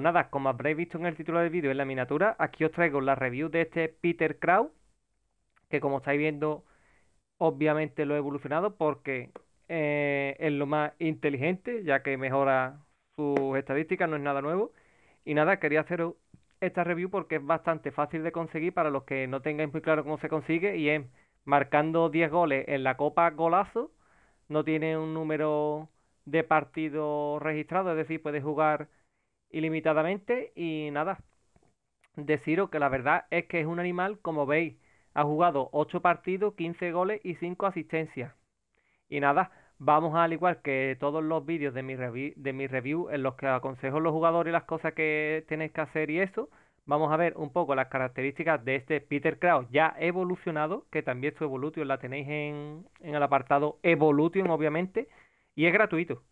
Nada, como habréis visto en el título del vídeo en la miniatura, aquí os traigo la review de este Peter Crow, que como estáis viendo, obviamente lo he evolucionado porque eh, es lo más inteligente, ya que mejora sus estadísticas, no es nada nuevo. Y nada, quería hacer esta review porque es bastante fácil de conseguir para los que no tengáis muy claro cómo se consigue y es marcando 10 goles en la Copa Golazo, no tiene un número de partidos registrado, es decir, puede jugar ilimitadamente y nada, deciros que la verdad es que es un animal, como veis, ha jugado 8 partidos, 15 goles y 5 asistencias. Y nada, vamos al igual que todos los vídeos de mi, de mi review en los que aconsejo a los jugadores las cosas que tenéis que hacer y eso, vamos a ver un poco las características de este Peter Kraus ya evolucionado, que también su Evolution la tenéis en, en el apartado Evolution, obviamente, y es gratuito.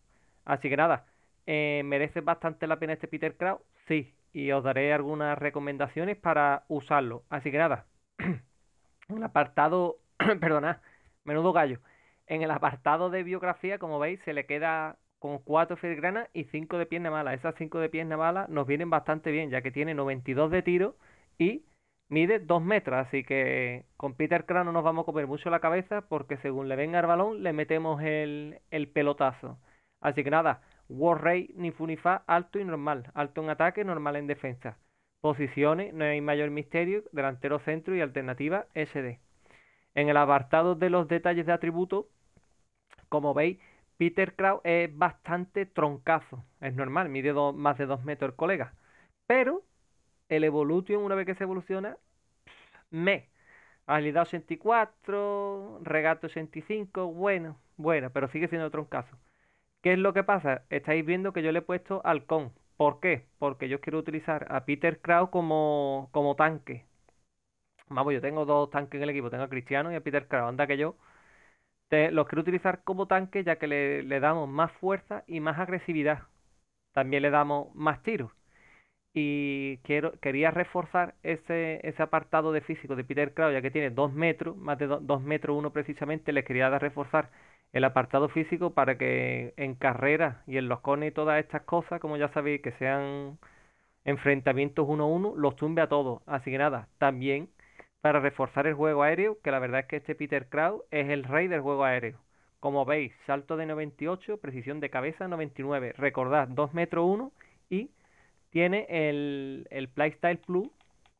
Así que nada, eh, ¿merece bastante la pena este Peter Kraus? Sí, y os daré algunas recomendaciones para usarlo. Así que nada, en el apartado, perdonad, menudo gallo. En el apartado de biografía, como veis, se le queda con 4 filigranas y 5 de pierna mala. Esas 5 de pierna mala nos vienen bastante bien, ya que tiene 92 de tiro y mide 2 metros. Así que con Peter Kraus no nos vamos a comer mucho la cabeza porque según le venga el balón le metemos el, el pelotazo. Así que nada, War Ray ni Funifa alto y normal. Alto en ataque, normal en defensa. Posiciones, no hay mayor misterio, delantero centro y alternativa SD. En el apartado de los detalles de atributos, como veis, Peter Kraut es bastante troncazo. Es normal, mide más de 2 metros el colega. Pero el Evolution, una vez que se evoluciona, me. Agilidad 84, regato 85, bueno, bueno, pero sigue siendo troncazo. ¿Qué es lo que pasa? Estáis viendo que yo le he puesto halcón. ¿Por qué? Porque yo quiero utilizar a Peter Kraut como, como tanque. Vamos, yo tengo dos tanques en el equipo. Tengo a Cristiano y a Peter Kraut. Anda que yo los quiero utilizar como tanque ya que le, damos más fuerza y más agresividad. También le damos más tiros. Y quiero, quería reforzar ese, ese apartado de físico de Peter Kraut ya que tiene 2 metros, más de 2 metros uno precisamente. Les quería reforzar el apartado físico para que en carrera y en los cones y todas estas cosas, como ya sabéis, que sean enfrentamientos uno a uno, los tumbe a todos. Así que nada, también para reforzar el juego aéreo, que la verdad es que este Peter Kraut es el rey del juego aéreo. Como veis, salto de 98, precisión de cabeza 99. Recordad, 2 metros 1 y tiene el, el Playstyle Plus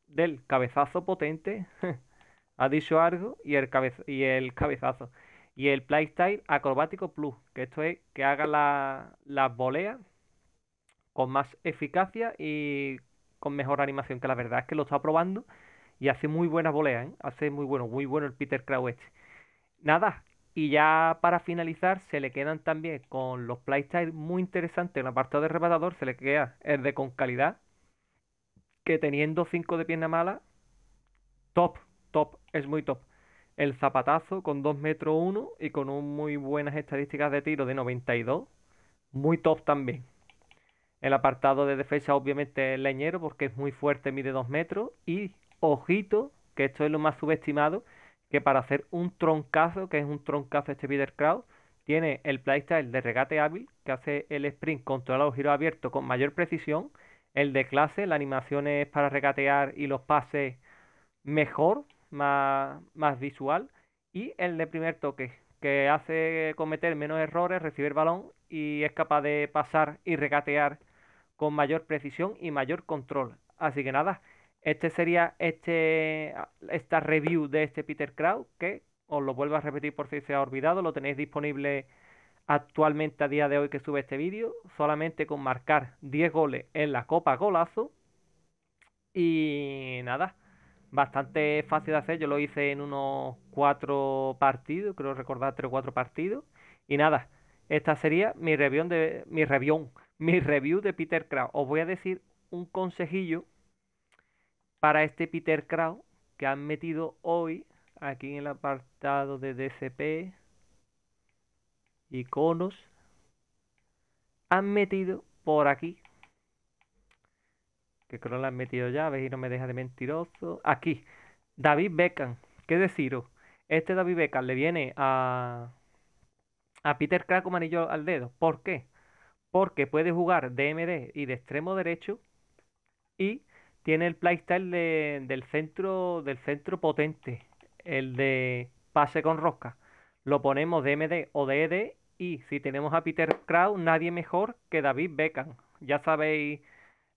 del cabezazo potente. ha dicho algo y el, y el cabezazo y el Playstyle Acrobático Plus, que esto es que haga las la voleas con más eficacia y con mejor animación, que la verdad es que lo está probando y hace muy buenas voleas, ¿eh? hace muy bueno, muy bueno el Peter Crow este. Nada, y ya para finalizar se le quedan también con los Playstyle muy interesantes en la parte de rebatador, se le queda el de con calidad, que teniendo 5 de pierna mala, top, top, es muy top el zapatazo con 2 metros 1 y con un muy buenas estadísticas de tiro de 92. Muy top también. El apartado de defensa obviamente es leñero porque es muy fuerte, mide 2 metros. Y ojito, que esto es lo más subestimado, que para hacer un troncazo, que es un troncazo este Peter Crowd, tiene el playstyle de regate hábil, que hace el sprint controlado giro abierto con mayor precisión. El de clase, la animación es para regatear y los pases mejor, más, visual. Y el de primer toque, que hace cometer menos errores, recibir balón y es capaz de pasar y regatear con mayor precisión y mayor control. Así que nada, este sería este esta review de este Peter Kraut, que os lo vuelvo a repetir por si se ha olvidado, lo tenéis disponible actualmente a día de hoy que sube este vídeo, solamente con marcar 10 goles en la Copa Golazo. Y nada, bastante fácil de hacer. Yo lo hice en unos cuatro partidos, creo recordar tres o cuatro partidos. Y nada, esta sería mi review de mi review, mi review de Peter Kraut. Os voy a decir un consejillo para este Peter Kraut que han metido hoy aquí en el apartado de DCP iconos han metido por aquí que creo lo han metido ya, veis y no me deja de mentiroso. Aquí, David Beckham, ¿qué deciros? Este David Beckham le viene a, a Peter como anillo al dedo. ¿Por qué? Porque puede jugar de MD y de extremo derecho y tiene el playstyle del centro del centro potente, el de pase con rosca. Lo ponemos de MD o de ED y si tenemos a Peter Kraut, nadie mejor que David Beckham. Ya sabéis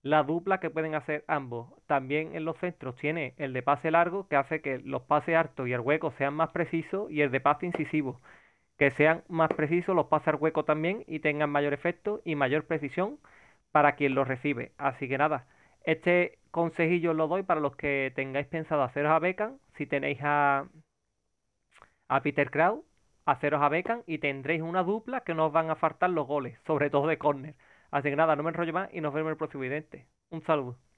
la dupla que pueden hacer ambos. También en los centros tiene el de pase largo que hace que los pases hartos y el hueco sean más precisos y el de pase incisivo que sean más precisos los pases al hueco también y tengan mayor efecto y mayor precisión para quien los recibe. Así que nada, este consejillo lo doy para los que tengáis pensado haceros a Beckham. Si tenéis a, a Peter Kraut, haceros a Beckham y tendréis una dupla que no os van a faltar los goles, sobre todo de córner. Así que nada, no me enrollo más y nos vemos en el próximo video. Un saludo.